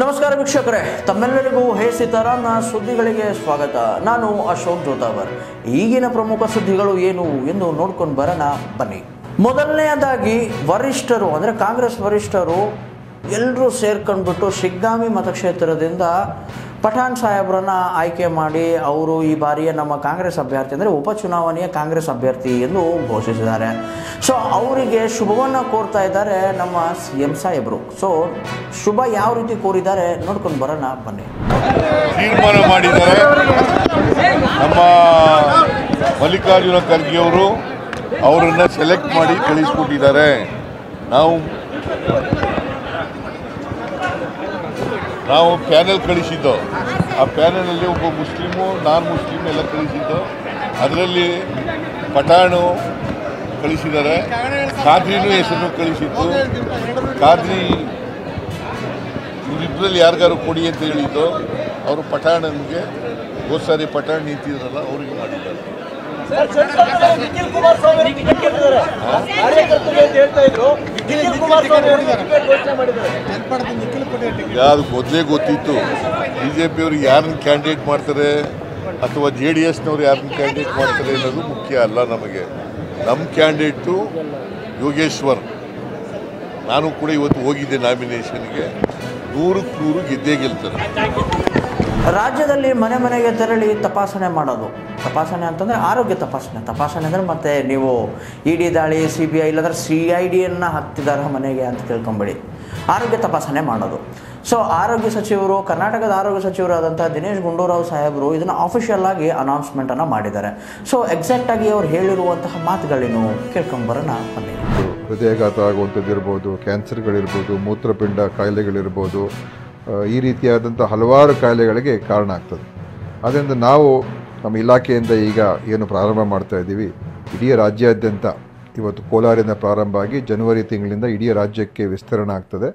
ನಮಸ್ಕಾರ ವೀಕ್ಷಕರೇ, ತಮ್ಮೆಲ್ಲರಿಗೂ ಹೇ ಸೀತಾರಾಮ್ನ ಸುದ್ದಿಗಳಿಗೆ ಸ್ವಾಗತ. ನಾನು ಅಶೋಕ್ ಜೋತಾವರ್. ಈಗಿನ ಪ್ರಮುಖ ಸುದ್ದಿಗಳು ಏನು ಎಂದು ನೋಡ್ಕೊಂಡು ಬರೋಣ, ಬನ್ನಿ. ಮೊದಲನೆಯದಾಗಿ, ವರಿಷ್ಠರು, ಅಂದರೆ ಕಾಂಗ್ರೆಸ್ ವರಿಷ್ಠರು ಎಲ್ಲರೂ ಸೇರ್ಕೊಂಡ್ಬಿಟ್ಟು ಶಿಗ್ಗಾಮಿ ಮತಕ್ಷೇತ್ರದಿಂದ ಪಠಾಣ್ ಸಾಹೇಬ್ರನ್ನ ಆಯ್ಕೆ ಮಾಡಿ ಅವರು ಈ ಬಾರಿಯ ನಮ್ಮ ಕಾಂಗ್ರೆಸ್ ಅಭ್ಯರ್ಥಿ ಅಂದರೆ ಉಪಚುನಾವಣೆಯ ಕಾಂಗ್ರೆಸ್ ಅಭ್ಯರ್ಥಿ ಎಂದು ಘೋಷಿಸಿದ್ದಾರೆ. ಸೊ ಅವರಿಗೆ ಶುಭವನ್ನು ಕೋರ್ತಾ ಇದ್ದಾರೆ ನಮ್ಮ ಸಿ ಎಂ ಸಾಹೇಬರು. ಸೊ ಶುಭ ಯಾವ ರೀತಿ ಕೋರಿದ್ದಾರೆ ನೋಡ್ಕೊಂಡು ಬರೋಣ, ಬನ್ನಿ. ತೀರ್ಮಾನ ಮಾಡಿದ್ದಾರೆ. ನಮ್ಮ ಮಲ್ಲಿಕಾರ್ಜುನ ಖರ್ಗೆ ಅವರು ಅವರನ್ನು ಸೆಲೆಕ್ಟ್ ಮಾಡಿ ಕಳಿಸ್ಕೊಟ್ಟಿದ್ದಾರೆ. ನಾವು ನಾವು ಪ್ಯಾನೆಲ್ ಕಳಿಸಿದ್ದು. ಆ ಪ್ಯಾನೆಲಲ್ಲಿ ಒಬ್ಬ ಮುಸ್ಲಿಮು, ನಾನ್ ಮುಸ್ಲಿಮ್ ಎಲ್ಲ ಕಳಿಸಿದ್ದು. ಅದರಲ್ಲಿ ಪಠಾಣು ಕಳಿಸಿದ್ದಾರೆ. ಖಾದ್ರಿನೂ ಹೆಸರು ಕಳಿಸಿದ್ದು ಖಾದ್ರಿ ಇವರಿಬ್ಬರಲ್ಲಿ ಯಾರಿಗಾರು ಕೊಡಿ ಅಂತ ಹೇಳಿದ್ದು, ಅವರು ಪಠಾಣನಿಗೆ ಹೋದ್ ಸಾರಿ ಪಠಾಣ್ ನಿಂತಿದ್ರಲ್ಲ, ಅವ್ರಿಗೆ ಮಾಡಿದ್ದಾರೆ ನಿಖಿಲ್ ಕುಮಾರಸ್ವಾಮಿ ಟಿಕೆಟ್ ಕೇಳಿದ್ದಾರೆ ಕಾರ್ಯಕರ್ತರು ಅಂತ ಹೇಳ್ತಾ ಇದ್ರು ನಿಖಿಲ್ ಕುಮಾರಸ್ವಾಮಿ ಅವರಿಗೆ ಟಿಕೆಟ್ ಘೋಷಣೆ ಮಾಡಿದ್ದಾರೆ. ಯಾರು ಮೊದಲೇ ಗೊತ್ತಿತ್ತು ಬಿ ಜೆ ಪಿಯವ್ರಿಗೆ ಯಾರನ್ನ ಕ್ಯಾಂಡಿಡೇಟ್ ಮಾಡ್ತಾರೆ ಅಥವಾ ಜೆ ಡಿ ಎಸ್ನವ್ರು ಯಾರನ್ನ ಕ್ಯಾಂಡಿಡೇಟ್ ಮಾಡ್ತಾರೆ ಅನ್ನೋದು ಮುಖ್ಯ ಅಲ್ಲ ನಮಗೆ. ನಮ್ಮ ಕ್ಯಾಂಡಿಡೇಟು ಯೋಗೇಶ್ವರ್. ನಾನು ಕೂಡ ಇವತ್ತು ಹೋಗಿದ್ದೆ ನಾಮಿನೇಷನ್ಗೆ ನೂರಕ್ಕೆ ನೂರು ಗೆದ್ದೇ ಗೆಲ್ತಾರೆ. ರಾಜ್ಯದಲ್ಲಿ ಮನೆ ಮನೆಗೆ ತೆರಳಿ ತಪಾಸಣೆ ಮಾಡೋದು. ತಪಾಸಣೆ ಅಂತಂದರೆ ಆರೋಗ್ಯ ತಪಾಸಣೆ. ತಪಾಸಣೆ ಅಂದರೆ ಮತ್ತೆ ನೀವು ಇ ಡಿ ದಾಳಿ, ಸಿ ಬಿ ಐ ಇಲ್ಲಾಂದ್ರೆ ಸಿ ಐ ಡಿಯನ್ನು ಹಾಕ್ತಿದ್ದಾರೆ ಮನೆಗೆ ಅಂತ ತಿಳ್ಕೊಂಬೇಡಿ. ಆರೋಗ್ಯ ತಪಾಸಣೆ ಮಾಡೋದು. ಸೊ ಆರೋಗ್ಯ ಸಚಿವರು, ಕರ್ನಾಟಕದ ಆರೋಗ್ಯ ಸಚಿವರಾದಂಥ ದಿನೇಶ್ ಗುಂಡೂರಾವ್ ಸಾಹೇಬರು ಇದನ್ನು ಅಫಿಷಿಯಲ್ ಆಗಿ ಅನೌನ್ಸ್ಮೆಂಟನ್ನು ಮಾಡಿದ್ದಾರೆ. ಸೊ ಎಕ್ಸಾಕ್ಟಾಗಿ ಅವರು ಹೇಳಿರುವಂತಹ ಮಾತುಗಳೇನು? ಕೇಳ್ಕೊಂಬರೋಣ, ಬನ್ನಿ. ಆಗುವಂಥದ್ದು ಇರ್ಬೋದು ಕ್ಯಾನ್ಸರ್ಗಳಿರ್ಬೋದು ಮೂತ್ರಪಿಂಡ ಕಾಯಿಲೆಗಳಿರ್ಬೋದು ಈ ರೀತಿಯಾದಂಥ ಹಲವಾರು ಕಾಯಿಲೆಗಳಿಗೆ ಕಾರಣ ಆಗ್ತದೆ. ಆದ್ದರಿಂದ ನಾವು ನಮ್ಮ ಇಲಾಖೆಯಿಂದ ಈಗ ಏನು ಪ್ರಾರಂಭ ಮಾಡ್ತಾ ಇದ್ದೀವಿ. ಇಡೀ ರಾಜ್ಯಾದ್ಯಂತ ಇವತ್ತು ಕೋಲಾರಿಂದ ಪ್ರಾರಂಭ ಆಗಿ ಜನವರಿ ತಿಂಗಳಿಂದ ಇಡೀ ರಾಜ್ಯಕ್ಕೆ ವಿಸ್ತರಣೆ ಆಗ್ತದೆ.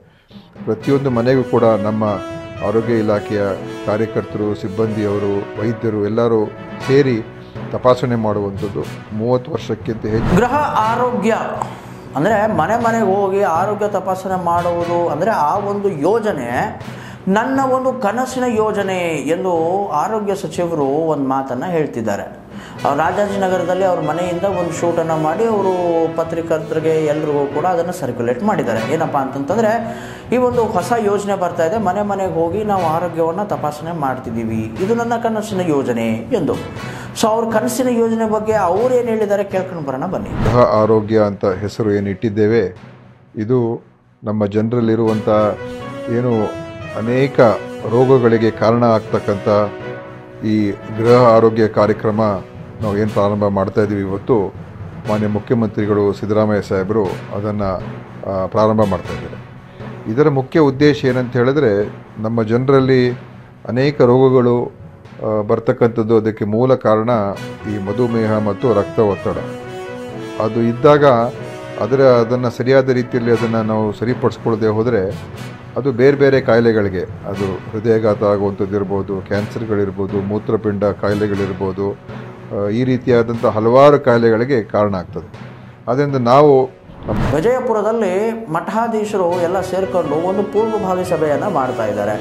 ಪ್ರತಿಯೊಂದು ಮನೆಗೂ ಕೂಡ ನಮ್ಮ ಆರೋಗ್ಯ ಇಲಾಖೆಯ ಕಾರ್ಯಕರ್ತರು, ಸಿಬ್ಬಂದಿಯವರು, ವೈದ್ಯರು ಎಲ್ಲರೂ ಸೇರಿ ತಪಾಸಣೆ ಮಾಡುವಂಥದ್ದು ಮೂವತ್ತು ವರ್ಷಕ್ಕಿಂತ ಹೆಚ್ಚು. ಗೃಹ ಆರೋಗ್ಯ ಅಂದರೆ ಮನೆ ಮನೆಗೆ ಹೋಗಿ ಆರೋಗ್ಯ ತಪಾಸಣೆ ಮಾಡುವುದು ಅಂದರೆ ಆ ಒಂದು ಯೋಜನೆ ನನ್ನ ಒಂದು ಕನಸಿನ ಯೋಜನೆ ಎಂದು ಆರೋಗ್ಯ ಸಚಿವರು ಒಂದು ಮಾತನ್ನು ಹೇಳ್ತಿದ್ದಾರೆ. ರಾಜಾಜಿನಗರದಲ್ಲಿ ಅವ್ರ ಮನೆಯಿಂದ ಒಂದು ಶೂಟನ್ನು ಮಾಡಿ ಅವರು ಪತ್ರಿಕರ್ತರಿಗೆ ಎಲ್ರಿಗೂ ಕೂಡ ಅದನ್ನು ಸರ್ಕ್ಯುಲೇಟ್ ಮಾಡಿದ್ದಾರೆ. ಏನಪ್ಪ ಅಂತಂತಂದರೆ, ಈ ಒಂದು ಹೊಸ ಯೋಜನೆ ಬರ್ತಾ ಇದೆ. ಮನೆ ಮನೆಗೆ ಹೋಗಿ ನಾವು ಆರೋಗ್ಯವನ್ನು ತಪಾಸಣೆ ಮಾಡ್ತಿದ್ದೀವಿ. ಇದು ನನ್ನ ಕನಸಿನ ಯೋಜನೆ ಎಂದು. ಸೊ ಅವ್ರ ಕನಸಿನ ಯೋಜನೆ ಬಗ್ಗೆ ಅವ್ರು ಏನು ಹೇಳಿದ್ದಾರೆ ಕೇಳ್ಕೊಂಡು ಬರೋಣ ಬನ್ನಿ. ಆರೋಗ್ಯ ಅಂತ ಹೆಸರು ಏನು ಇಟ್ಟಿದ್ದೇವೆ? ಇದು ನಮ್ಮ ಜನರಲ್ಲಿರುವಂಥ ಏನು ಅನೇಕ ರೋಗಗಳಿಗೆ ಕಾರಣ ಆಗ್ತಕ್ಕಂಥ ಈ ಗೃಹ ಆರೋಗ್ಯ ಕಾರ್ಯಕ್ರಮ ನಾವು ಏನು ಪ್ರಾರಂಭ ಮಾಡ್ತಾ ಇದ್ದೀವಿ ಇವತ್ತು, ಮಾನ್ಯ ಮುಖ್ಯಮಂತ್ರಿಗಳು ಸಿದ್ದರಾಮಯ್ಯ ಸಾಹೇಬರು ಅದನ್ನು ಪ್ರಾರಂಭ ಮಾಡ್ತಾ ಇದ್ದಾರೆ. ಇದರ ಮುಖ್ಯ ಉದ್ದೇಶ ಏನಂತ ಹೇಳಿದ್ರೆ, ನಮ್ಮ ಜನರಲ್ಲಿ ಅನೇಕ ರೋಗಗಳು ಬರ್ತಕ್ಕಂಥದ್ದು ಅದಕ್ಕೆ ಮೂಲ ಕಾರಣ ಈ ಮಧುಮೇಹ ಮತ್ತು ರಕ್ತ ಒತ್ತಡ. ಅದು ಇದ್ದಾಗ ಅದರ, ಅದನ್ನು ಸರಿಯಾದ ರೀತಿಯಲ್ಲಿ ಅದನ್ನು ನಾವು ಸರಿಪಡಿಸ್ಕೊಳ್ಳದೆ ಹೋದರೆ ಅದು ಬೇರೆ ಬೇರೆ ಕಾಯಿಲೆಗಳಿಗೆ, ಅದು ಹೃದಯಾಘಾತ ಆಗುವಂಥದ್ದಿರ್ಬೋದು ಕ್ಯಾನ್ಸರ್ಗಳಿರ್ಬೋದು, ಮೂತ್ರಪಿಂಡ ಕಾಯಿಲೆಗಳಿರ್ಬೋದು ಈ ರೀತಿಯಾದಂಥ ಹಲವಾರು ಕಾಯಿಲೆಗಳಿಗೆ ಕಾರಣ ಆಗ್ತದೆ. ಅದರಿಂದ ನಾವು ವಿಜಯಪುರದಲ್ಲಿ ಮಠಾಧೀಶರು ಎಲ್ಲ ಸೇರಿಕೊಂಡು ಒಂದು ಪೂರ್ವಭಾವಿ ಸಭೆಯನ್ನು ಮಾಡ್ತಾ ಇದ್ದಾರೆ.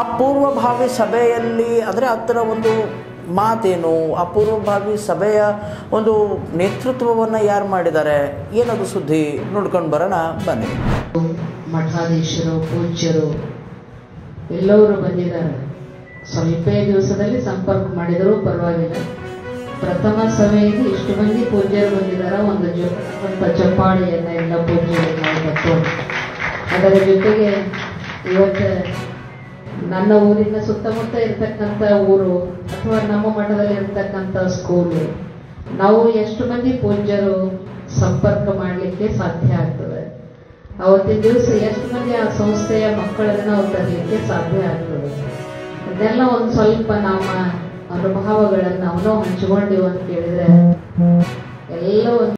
ಆ ಪೂರ್ವಭಾವಿ ಸಭೆಯಲ್ಲಿ, ಅಂದರೆ ಹತ್ತಿರ ಒಂದು ಮಾತೇನು, ಅಪೂರ್ವಭಾವಿ ಸಭೆಯ ಒಂದು ನೇತೃತ್ವವನ್ನು ಯಾರು ಮಾಡಿದ್ದಾರೆ? ಏನದು ಸುದ್ದಿ? ನೋಡ್ಕೊಂಡು ಬರೋಣ, ಬನ್ನಿ. ಮಠಾಧೀಶರು, ಪೂಜ್ಯರು, ಎಲ್ಲರೂ ಬಂದಿದ್ದಾರೆ. ಸ್ವಲ್ಪ ದಿವಸದಲ್ಲಿ ಸಂಪರ್ಕ ಮಾಡಿದರೂ ಪರವಾಗಿಲ್ಲ. ಪ್ರಥಮ ಸಭೆಯಲ್ಲಿ ಇಷ್ಟು ಮಂದಿ ಪೂಜ್ಯರು ಬಂದಿದ್ದಾರೆ? ಒಂದು ಜೊ- ಸ್ವಲ್ಪ ಚಪ್ಪಾಳೆಯನ್ನ ಎಲ್ಲ ಅದರ ಜೊತೆಗೆ ಇವತ್ತು ನನ್ನ ಊರಿನ ಸುತ್ತಮುತ್ತ ಇರ್ತಕ್ಕಂಥ ಊರು ಅಥವಾ ನಮ್ಮ ಮಠದಲ್ಲಿ ಇರ್ತಕ್ಕಂಥ ಸ್ಕೂಲು ನಾವು ಎಷ್ಟು ಮಂದಿ ಪೂಜ್ಯರು ಸಂಪರ್ಕ ಮಾಡಲಿಕ್ಕೆ ಸಾಧ್ಯ ಆಗ್ತದೆ. ಅವತ್ತಿನ ದಿವಸ ಎಷ್ಟು ಮಂದಿ ಆ ಸಂಸ್ಥೆಯ ಮಕ್ಕಳನ್ನು ನಾವು ತರಲಿಕ್ಕೆ ಸಾಧ್ಯ ಆಗ್ತದೆ. ಇದೆಲ್ಲ ಒಂದು ಸ್ವಲ್ಪ ನಮ್ಮ ಅನುಭವಗಳನ್ನು ಅವನು ಹಂಚಿಕೊಂಡಿವು ಅಂತ ಕೇಳಿದ್ರೆ ಎಲ್ಲ ಒಂದು